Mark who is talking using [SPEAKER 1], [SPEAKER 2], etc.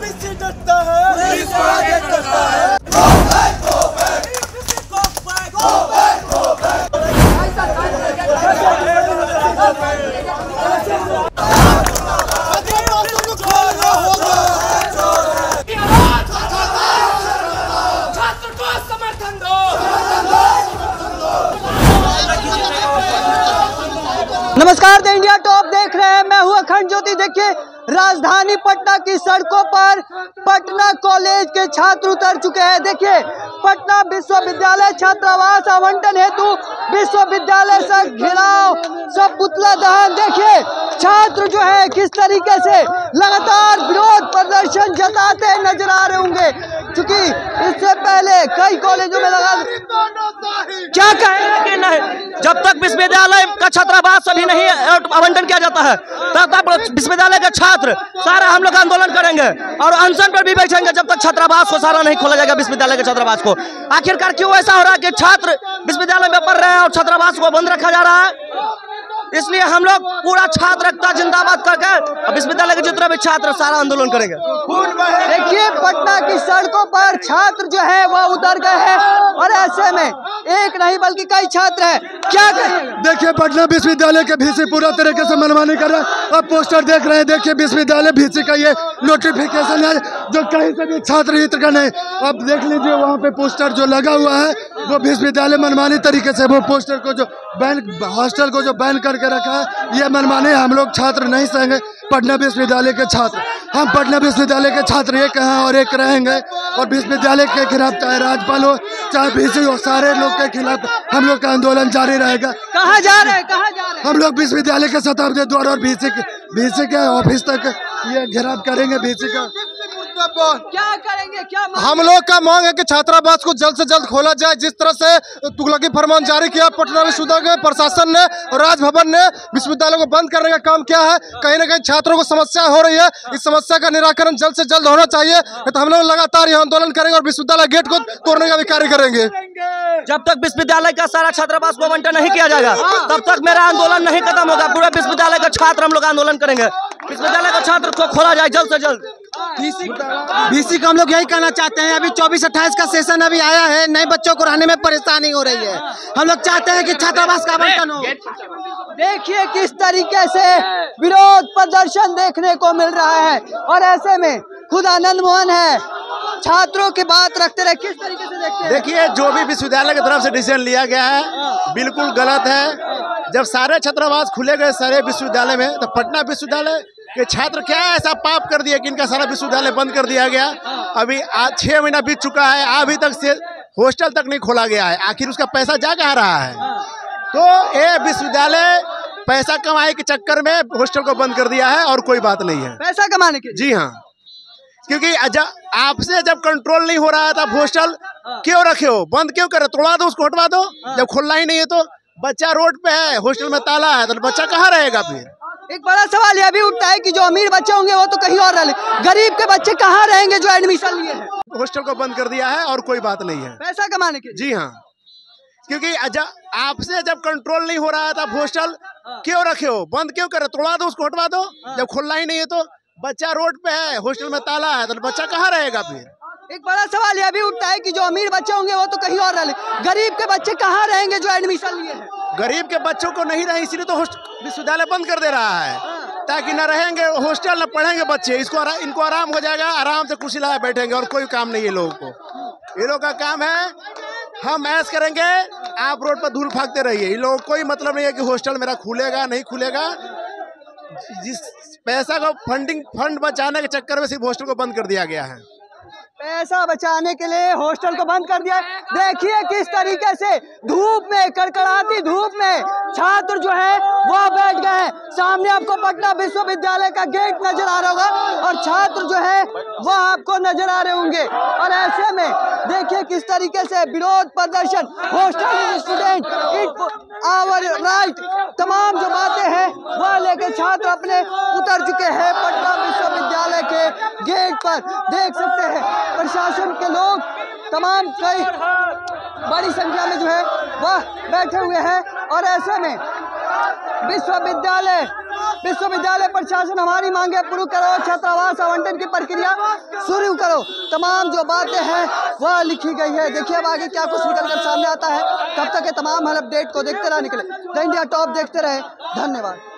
[SPEAKER 1] पीछे डरता है पुलिस को आगे डरता है। समर्थन
[SPEAKER 2] नमस्कार द इंडिया टॉप देख रहे हैं। मैं हूँ अखंड ज्योति। देखिए राजधानी पटना की सड़कों पर पटना कॉलेज के छात्र उतर चुके हैं। देखिए पटना विश्वविद्यालय छात्रावास आवंटन हेतु विश्वविद्यालय से घिराव सब पुतला दहन। देखिए छात्र जो है किस तरीके से लगातार विरोध प्रदर्शन जताते नज़र आ रहे होंगे क्योंकि इससे पहले कई कॉलेजों में लगा क्या कहेंगे
[SPEAKER 3] कि नहीं जब तक विश्वविद्यालय का छात्रावास अभी नहीं आवंटन किया जाता है, तब तक विश्वविद्यालय के छात्र सारा हम लोग आंदोलन करेंगे और अनशन पर भी बैठेंगे। जब तक छात्रावास को सारा नहीं खोला जाएगा विश्वविद्यालय के छात्रावास को। आखिरकार क्यों ऐसा हो रहा है कि छात्र विश्वविद्यालय में पढ़ रहे हैं और छात्रावास को बंद रखा जा रहा है? इसलिए हम लोग पूरा छात्र एकता जिंदाबाद करके विश्वविद्यालय के जितने भी छात्र सारा आंदोलन करेंगे।
[SPEAKER 2] देखिए, पटना की सड़कों पर छात्र जो है, वह उतर गए हैं और ऐसे में एक नहीं, बल्कि कई छात्र हैं। क्या कहेंगे
[SPEAKER 4] देखिए, पटना विश्वविद्यालय के भीसी पूरा तरीके से मनमानी कर रहा है। अब पोस्टर देख रहे हैं, देखिए, विश्वविद्यालय भीसी का ये नोटिफिकेशन है, जो कहीं से भी छात्र हित का नहीं। अब देख लीजिए, वहाँ पे पोस्टर जो लगा हुआ है, वो विश्वविद्यालय मनमानी तरीके से, वो पोस्टर को जो बैन, हॉस्टल को जो बैन करके रखा है, ये मनमानी हम लोग छात्र नहीं सहेंगे, पटना विश्वविद्यालय के छात्र। हम पटना विश्वविद्यालय के छात्र एक हैं और एक रहेंगे और विश्वविद्यालय के खिलाफ चाहे राज्यपाल हो चाहे भीसी हो सारे लोग के खिलाफ हम लोग का आंदोलन जारी रहेगा।
[SPEAKER 2] कहाँ जा रहे हैं? कहाँ जा रहे हैं?
[SPEAKER 4] हम लोग विश्वविद्यालय के शताब्दी द्वार और बीसी के बीसी के ऑफ़िस तक ये घेराव करेंगे बीसी का।
[SPEAKER 2] क्या करेंगे? क्या मांग-
[SPEAKER 4] हम लोग का मांग है कि छात्रावास को जल्द से जल्द खोला जाए जिस तरह से तुगलकी फरमान जारी किया पटना विश्वविद्यालय के प्रशासन ने और राजभवन ने विश्वविद्यालय को बंद करने का काम किया है। कहीं ना कहीं छात्रों को समस्या हो रही है। इस समस्या का निराकरण जल्द से जल्द होना चाहिए। तो हम लोग लगातार यह आंदोलन करेंगे और विश्वविद्यालय गेट को तोड़ने का भी कार्य करेंगे।
[SPEAKER 3] जब तक विश्वविद्यालय का सारा छात्रावास को आवंटन नहीं किया जाएगा तब तक मेरा आंदोलन नहीं खत्म होगा। पूरे विश्वविद्यालय का छात्र हम लोग आंदोलन करेंगे। विश्वविद्यालय के छात्र को खोला जाए जल्द से जल्द।
[SPEAKER 5] बीसी को हम लोग यही कहना चाहते हैं अभी 24 28 का सेशन अभी आया है नए बच्चों को रहने में परेशानी हो रही है। हम लोग चाहते हैं कि छात्रावास का आवंटन हो।
[SPEAKER 2] देखिए किस तरीके से विरोध प्रदर्शन देखने को मिल रहा है और ऐसे में खुद आनंद मोहन है। छात्रों की बात रखते रहे किस तरीके से देखते हैं?
[SPEAKER 6] देखिए जो भी विश्वविद्यालय की तरफ़ से डिसीज़न लिया गया है बिल्कुल गलत है। जब सारे छात्रावास खुले गए सारे विश्वविद्यालय में तो पटना विश्वविद्यालय के छात्र क्या ऐसा पाप कर दिया कि इनका सारा विश्वविद्यालय बंद कर दिया गया? अभी आज छह महीना बीत चुका है अभी तक से हॉस्टल तक नहीं खोला गया है। आखिर उसका पैसा जा कहाँ रहा है? तो ये विश्वविद्यालय पैसा कमाए के चक्कर में हॉस्टल को बंद कर दिया है और कोई बात नहीं है।
[SPEAKER 2] पैसा कमाने के
[SPEAKER 6] जी हाँ। क्योंकि जब आपसे जब कंट्रोल नहीं हो रहा है तब हॉस्टल क्यों रखे हो? बंद क्यों करे? तोड़वा दो उसको हटवा दो। जब खोलना ही नहीं है तो बच्चा रोड पे है हॉस्टल में ताला है तो बच्चा कहाँ रहेगा फिर?
[SPEAKER 2] एक बड़ा सवाल यह भी उठता है कि जो अमीर बच्चे होंगे वो तो कहीं और रह गरीब के बच्चे कहाँ रहेंगे जो एडमिशन लिए हैं?
[SPEAKER 6] हॉस्टल को बंद कर दिया है और कोई बात नहीं है।
[SPEAKER 2] पैसा कमाने के
[SPEAKER 6] जी हाँ। क्योंकि आपसे जब कंट्रोल नहीं हो रहा है तब हॉस्टल क्यों रखे हो? बंद क्यों करे तोड़वा दो उसको हटवा दो। जब खुलना ही नहीं है तो बच्चा रोड पे है हॉस्टल में ताला है तो बच्चा कहाँ रहेगा फिर?
[SPEAKER 2] एक बड़ा सवाल यह भी उठता है कि जो अमीर बच्चे होंगे वो तो कहीं और रह गरीब के बच्चे कहाँ रहेंगे जो एडमिशन लिए हैं?
[SPEAKER 6] गरीब के बच्चों को नहीं रहे इसलिए तो विश्वविद्यालय बंद कर दे रहा है। ताकि न रहेंगे हॉस्टल न पढ़ेंगे बच्चे। इसको आरा, इनको आराम हो जाएगा आराम से कुर्सी लगाए बैठेंगे और कोई काम नहीं है लोगों को। ये लोग का काम है हम ऐस करेंगे आप रोड पर धूल फाकते रहिए। इन लोगों को कोई मतलब नहीं है कि हॉस्टल मेरा खुलेगा नहीं खुलेगा। जिस पैसा को फंडिंग फंड बचाने के चक्कर में सिर्फ़ हॉस्टल को बंद कर दिया गया है।
[SPEAKER 2] पैसा बचाने के लिए हॉस्टल को बंद कर दिया। देखिए किस तरीके से धूप में, कड़कड़ाती धूप में छात्र जो है, वह बैठ गए हैं। सामने आपको पटना विश्वविद्यालय का गेट नज़र आ रहा होगा और छात्र जो है, वह आपको नज़र आ रहे होंगे। और ऐसे में देखिए किस तरीके से विरोध प्रदर्शन, hostel student it our right तमाम जो बातें हैं, वह लेकर छात्र अपने उतर चुके हैं पटना विश्वविद्यालय के गेट पर देख सकते हैं, प्रशासन के लोग, तमाम कई बड़ी संख्या में जो है, वह बैठे हुए हैं। और ऐसे में विश्वविद्यालय विश्वविद्यालय प्रशासन हमारी मांगे पूरी करो, छात्रावास आवंटन की प्रक्रिया शुरू करो। तमाम जो बातें हैं, वह लिखी गई है। देखिए अब आगे क्या कुछ निकल कर सामने आता है। तब तक ये तमाम हर अपडेट को देखते रह, निकले। द इंडिया टॉप देखते रहे। धन्यवाद।